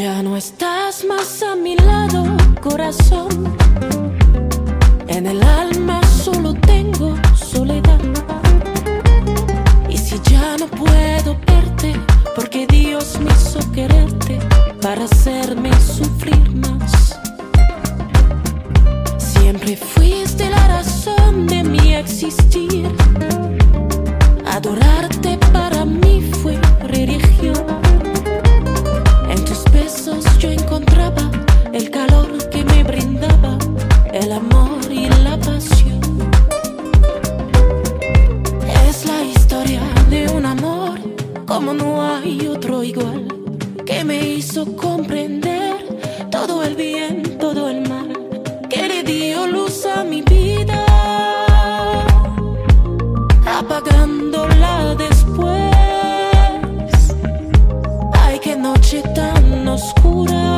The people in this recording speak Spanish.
Ya no estás más a mi lado, corazón. En el alma solo tengo soledad. Y si ya no puedo verte, porque Dios me hizo quererte para hacerme sufrir más. Siempre fuiste la razón de mi existir. Comprender todo el bien, todo el mal, que le dio luz a mi vida, apagándola después. Ay, qué noche tan oscura.